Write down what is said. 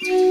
You